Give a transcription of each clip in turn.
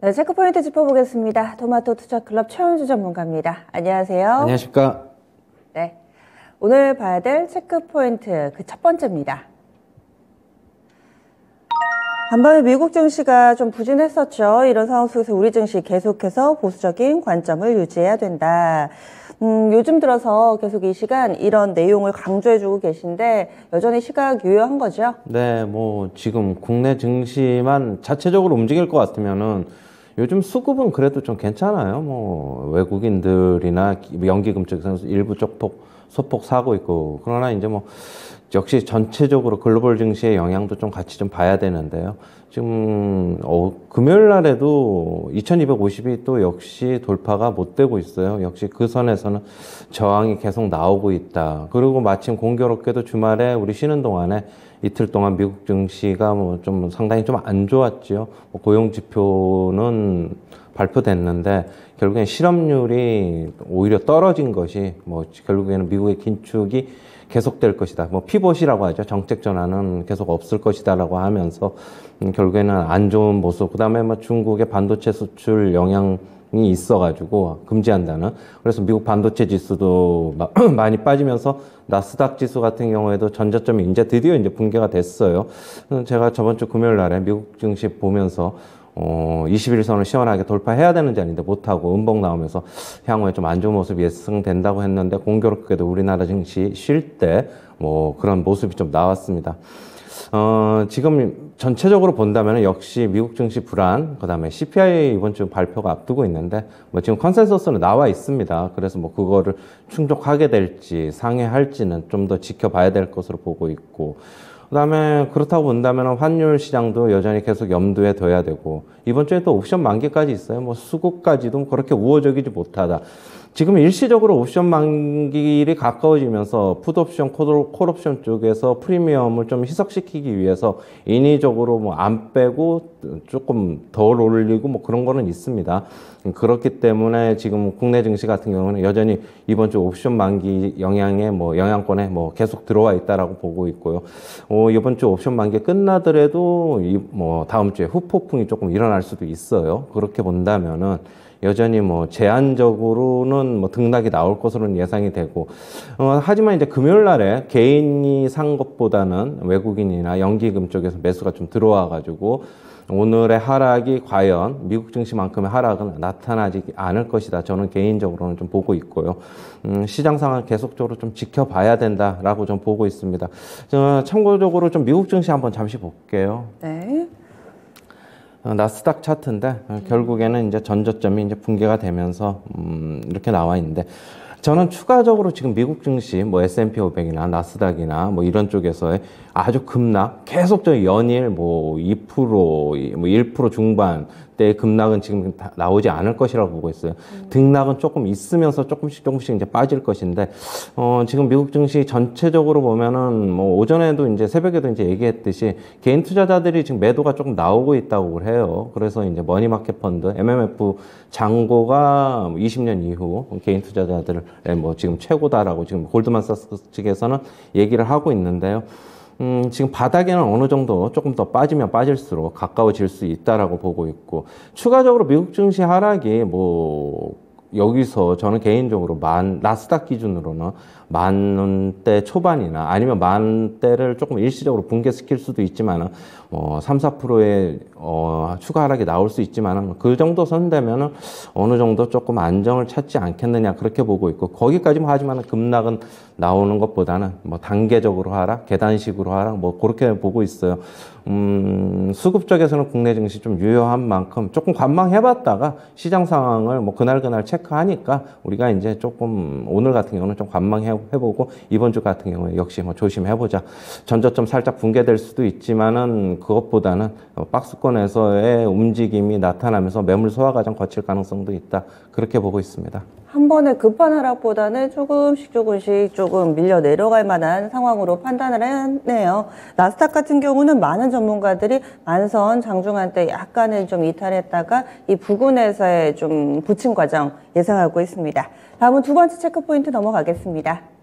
네, 체크포인트 짚어보겠습니다. 토마토 투자클럽 최원주 전문가입니다. 안녕하세요. 안녕하십니까. 네. 오늘 봐야 될 체크포인트 그 첫 번째입니다. 간밤에 미국 증시가 좀 부진했었죠. 이런 상황 속에서 우리 증시 계속해서 보수적인 관점을 유지해야 된다. 음, 요즘 들어서 계속 이 시간 이런 내용을 강조해주고 계신데 여전히 시각 유효한 거죠? 네, 뭐 지금 국내 증시만 자체적으로 움직일 것 같으면은 요즘 수급은 그래도 좀 괜찮아요. 뭐 외국인들이나 연기금 쪽에서 일부 쪽폭 소폭 사고 있고 그러나 이제 뭐 역시 전체적으로 글로벌 증시의 영향도 좀 같이 좀 봐야 되는데요. 지금 어, 금요일 날에도 2250이 또 역시 돌파가 못 되고 있어요. 역시 그 선에서는 저항이 계속 나오고 있다. 그리고 마침 공교롭게도 주말에 우리 쉬는 동안에 이틀 동안 미국 증시가 뭐 좀 상당히 좀 안 좋았지요. 뭐 고용 지표는 발표됐는데 결국엔 실업률이 오히려 떨어진 것이 뭐 결국에는 미국의 긴축이 계속될 것이다. 뭐 피봇이라고 하죠. 정책 전환은 계속 없을 것이다라고 하면서 음, 결국에는 안 좋은 모습. 그다음에 뭐 중국의 반도체 수출 영향 이 있어가지고 금지한다는 그래서 미국 반도체 지수도 많이 빠지면서 나스닥 지수 같은 경우에도 전저점이 이제 드디어 이제 붕괴가 됐어요. 제가 저번 주 금요일 날에 미국 증시 보면서 어, 21선을 시원하게 돌파해야 되는 자리인데 못하고 음봉 나오면서 향후에 좀 안 좋은 모습이 예상된다고 했는데 공교롭게도 우리나라 증시 쉴 때 뭐 그런 모습이 좀 나왔습니다. 어, 지금 전체적으로 본다면 역시 미국 증시 불안, 그 다음에 CPI 이번 주 발표가 앞두고 있는데, 뭐 지금 컨센서스는 나와 있습니다. 그래서 뭐 그거를 충족하게 될지, 상회할지는 좀 더 지켜봐야 될 것으로 보고 있고, 그다음에 그렇다고 본다면 환율 시장도 여전히 계속 염두에 둬야 되고 이번 주에 또 옵션 만기까지 있어요. 뭐 수급까지도 그렇게 우호적이지 못하다. 지금 일시적으로 옵션 만기일이 가까워지면서 풋옵션, 콜옵션 쪽에서 프리미엄을 좀 희석시키기 위해서 인위적으로 뭐 안 빼고 조금 덜 올리고 뭐 그런 거는 있습니다. 그렇기 때문에 지금 국내 증시 같은 경우는 여전히 이번 주 옵션 만기 영향에 뭐 영향권에 뭐 계속 들어와 있다라고 보고 있고요. 어, 이번 주 옵션 만기 끝나더라도 이 뭐 다음 주에 후폭풍이 조금 일어날 수도 있어요. 그렇게 본다면은 여전히 뭐 제한적으로는 뭐 등락이 나올 것으로는 예상이 되고 어, 하지만 이제 금요일 날에 개인이 산 것보다는 외국인이나 연기금 쪽에서 매수가 좀 들어와 가지고 오늘의 하락이 과연 미국 증시만큼의 하락은 나타나지 않을 것이다. 저는 개인적으로는 좀 보고 있고요. 음, 시장 상황을 계속적으로 좀 지켜봐야 된다라고 좀 보고 있습니다. 참고적으로 좀 미국 증시 한번 잠시 볼게요. 네. 어, 나스닥 차트인데 어, 결국에는 이제 전저점이 이제 붕괴가 되면서 음, 이렇게 나와 있는데 저는 추가적으로 지금 미국 증시 뭐 S&P 500이나 나스닥이나 뭐 이런 쪽에서의 아주 급락 계속적 연일 뭐 2%, 뭐 1% 중반 때 급락은 지금 나오지 않을 것이라고 보고 있어요. 음. 등락은 조금 있으면서 조금씩 조금씩 이제 빠질 것인데 어 지금 미국 증시 전체적으로 보면은 뭐 오전에도 이제 새벽에도 이제 얘기했듯이 개인 투자자들이 지금 매도가 조금 나오고 있다고 해요. 그래서 이제 머니마켓 펀드 MMF 장고가 20년 이후 개인 투자자들의 뭐 지금 최고다라고 지금 골드만사스 측에서는 얘기를 하고 있는데요. 음, 지금 바닥에는 어느 정도 조금 더 빠지면 빠질수록 가까워질 수 있다라고 보고 있고 추가적으로 미국 증시 하락이 뭐 여기서 저는 개인적으로 만 나스닥 기준으로는 만대 초반이나 아니면 만 대를 조금 일시적으로 붕괴시킬 수도 있지만은 뭐 3, 4%의 어 추가 하락이 나올 수 있지만은 그 정도 선 되면은 어느 정도 조금 안정을 찾지 않겠느냐 그렇게 보고 있고 거기까지만 하지만은 급락은 나오는 것보다는 뭐 단계적으로 하락, 계단식으로 하락 뭐 그렇게 보고 있어요. 음, 수급 쪽에서는 국내 증시 좀 유효한 만큼 조금 관망해봤다가 시장 상황을 뭐 그날 그날 체크하니까 우리가 이제 조금 오늘 같은 경우는 좀 관망해 해보고 이번 주 같은 경우에 역시 뭐 조심해보자. 전저점 살짝 붕괴될 수도 있지만은 그것보다는 박스권에서의 움직임이 나타나면서 매물 소화 과정 거칠 가능성도 있다. 그렇게 보고 있습니다. 한 번에 급한 하락보다는 조금씩 조금씩 조금 밀려 내려갈 만한 상황으로 판단을 했네요. 나스닥 같은 경우는 많은 전문가들이 만선 장중한 때 약간은 좀 이탈했다가 이 부근에서의 좀 부침 과정 예상하고 있습니다. 다음은 두 번째 체크 포인트 넘어가겠습니다.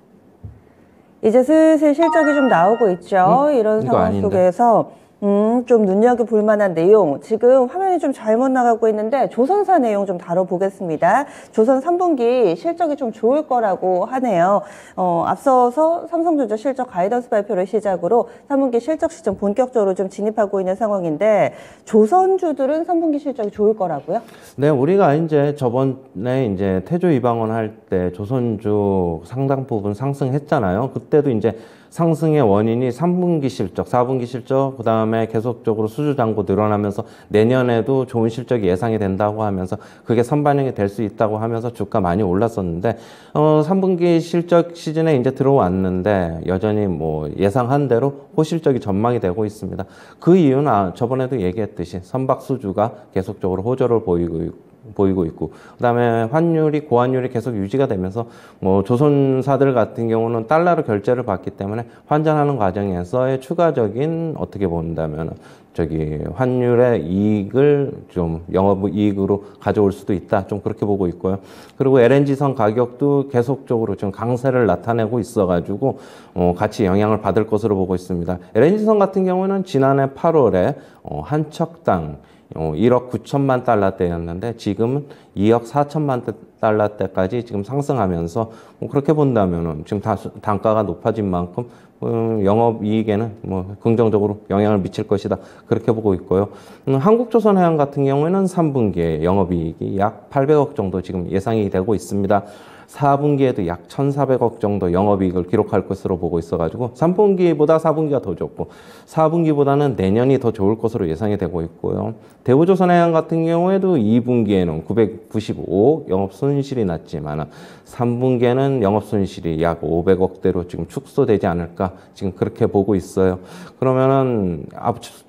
이제 슬슬 실적이 좀 나오고 있죠. 음? 이런 상황 속에서 음, 좀 눈여겨볼 만한 내용. 지금 화면이 좀 잘못 나가고 있는데, 조선사 내용 좀 다뤄보겠습니다. 조선 3분기 실적이 좀 좋을 거라고 하네요. 어, 앞서서 삼성전자 실적 가이던스 발표를 시작으로 3분기 실적 시점 본격적으로 좀 진입하고 있는 상황인데, 조선주들은 3분기 실적이 좋을 거라고요? 네, 우리가 이제 저번에 이제 태조 이방원 할 때 조선주 상당 부분 상승했잖아요. 그때도 이제 상승의 원인이 3분기 실적, 4분기 실적, 그 다음에 계속적으로 수주 잔고 늘어나면서 내년에도 좋은 실적이 예상이 된다고 하면서 그게 선반영이 될 수 있다고 하면서 주가 많이 올랐었는데, 어, 3분기 실적 시즌에 이제 들어왔는데 여전히 뭐 예상한 대로 호실적이 전망이 되고 있습니다. 그 이유는 아, 저번에도 얘기했듯이 선박 수주가 계속적으로 호조를 보이고 있고 보이고 있고 그다음에 환율이 고환율이 계속 유지가 되면서 뭐 조선사들 같은 경우는 달러로 결제를 받기 때문에 환전하는 과정에서의 추가적인 어떻게 본다면 저기 환율의 이익을 좀 영업 이익으로 가져올 수도 있다. 좀 그렇게 보고 있고요. 그리고 LNG선 가격도 계속적으로 지금 강세를 나타내고 있어가지고 어 같이 영향을 받을 것으로 보고 있습니다. LNG선 같은 경우는 지난해 8월에 어, 한 척당 어, 1억 9천만 달러대였는데 지금은 2억 4천만 달러대까지 지금 상승하면서 뭐 그렇게 본다면은 지금 다, 단가가 높아진 만큼 음, 영업 이익에는 뭐 긍정적으로 영향을 미칠 것이다 그렇게 보고 있고요. 음, 한국조선해양 같은 경우에는 3분기에 영업 이익이 약 800억 정도 지금 예상이 되고 있습니다. 4분기에도 약 1,400억 정도 영업이익을 기록할 것으로 보고 있어가지고 3분기보다 4분기가 더 좋고 4분기보다는 내년이 더 좋을 것으로 예상이 되고 있고요. 대우조선해양 같은 경우에도 2분기에는 995억 영업 손실이 났지만 3분기에는 영업 손실이 약 500억대로 지금 축소되지 않을까 지금 그렇게 보고 있어요. 그러면은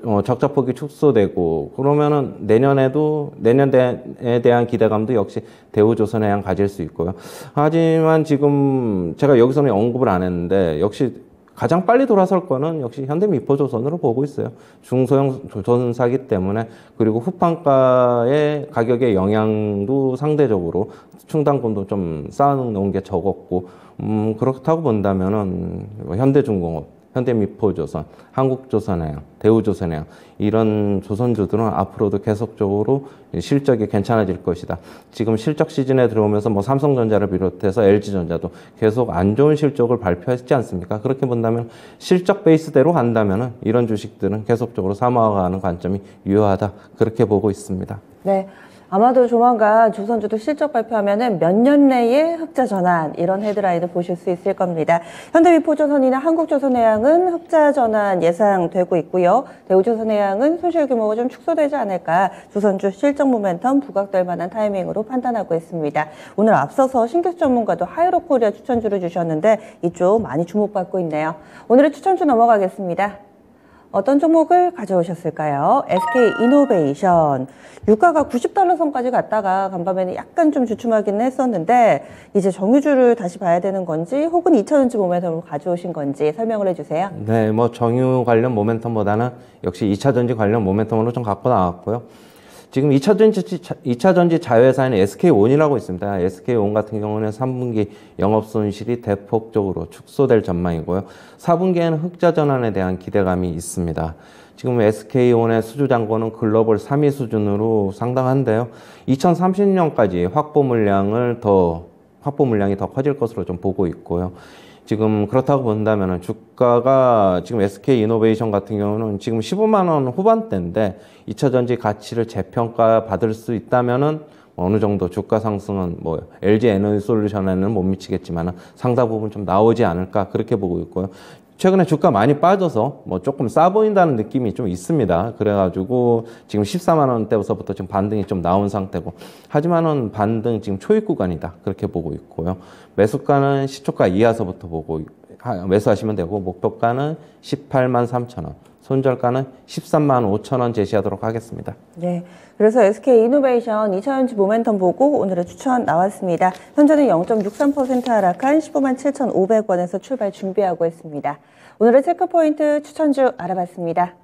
어, 적자폭이 축소되고 그러면은 내년에도 내년에 대한 기대감도 역시 대우조선해양 가질 수 있고요. 하지만 지금 제가 여기서는 언급을 안 했는데 역시 가장 빨리 돌아설 거는 역시 현대미포조선으로 보고 있어요. 중소형 조선사기 때문에 그리고 후판가의 가격의 영향도 상대적으로 충당금도 좀 쌓아놓은 게 적었고 음 그렇다고 본다면은 현대중공업 현대미포조선, 한국조선해양, 대우조선해양 이런 조선주들은 앞으로도 계속적으로 실적이 괜찮아질 것이다. 지금 실적 시즌에 들어오면서 뭐 삼성전자를 비롯해서 LG전자도 계속 안 좋은 실적을 발표했지 않습니까? 그렇게 본다면 실적 베이스대로 간다면 이런 주식들은 계속적으로 사모하는 관점이 유효하다. 그렇게 보고 있습니다. 네. 아마도 조만간 조선주도 실적 발표하면은 몇 년 내에 흑자 전환 이런 헤드라인을 보실 수 있을 겁니다. 현대미포조선이나 한국조선해양은 흑자 전환 예상되고 있고요. 대우조선해양은 손실 규모가 좀 축소되지 않을까 조선주 실적 모멘텀 부각될 만한 타이밍으로 판단하고 있습니다. 오늘 앞서서 신규 전문가도 하이로코리아 추천주를 주셨는데 이쪽 많이 주목받고 있네요. 오늘의 추천주 넘어가겠습니다. 어떤 종목을 가져오셨을까요? SK 이노베이션. 유가가 90달러 선까지 갔다가 간밤에는 약간 좀 주춤하기는 했었는데 이제 정유주를 다시 봐야 되는 건지 혹은 2차전지 모멘텀을 가져오신 건지 설명을 해주세요. 네, 뭐 정유 관련 모멘텀보다는 역시 2차전지 관련 모멘텀으로 좀 갖고 나왔고요. 지금 2차 전지, 2차 전지 자회사에는 SK온이라고 있습니다. SK온 같은 경우는 3분기 영업 손실이 대폭적으로 축소될 전망이고요. 4분기에는 흑자 전환에 대한 기대감이 있습니다. 지금 SK온의 수주 잔고는 글로벌 3위 수준으로 상당한데요. 2030년까지 확보 물량을 더 확보 물량이 더 커질 것으로 좀 보고 있고요. 지금 그렇다고 본다면 주가가 지금 SK 이노베이션 같은 경우는 지금 15만 원 후반대인데 2차 전지 가치를 재평가 받을 수 있다면은 어느 정도 주가 상승은 뭐 LG 에너지 솔루션에는 못 미치겠지만 상당 부분 좀 나오지 않을까 그렇게 보고 있고요. 최근에 주가 많이 빠져서 뭐 조금 싸 보인다는 느낌이 좀 있습니다. 그래가지고 지금 14만 원대부터 지금 반등이 좀 나온 상태고 하지만은 반등 지금 초입 구간이다 그렇게 보고 있고요. 매수가는 시초가 이하서부터 보고 매수하시면 되고 목표가는 18만 3천 원. 손절가는 13만 5천 원 제시하도록 하겠습니다. 네. 그래서 SK 이노베이션 2차전지 모멘텀 보고 오늘의 추천 나왔습니다. 현재는 0.63% 하락한 15만 7,500원에서 출발 준비하고 있습니다. 오늘의 체크포인트 추천주 알아봤습니다.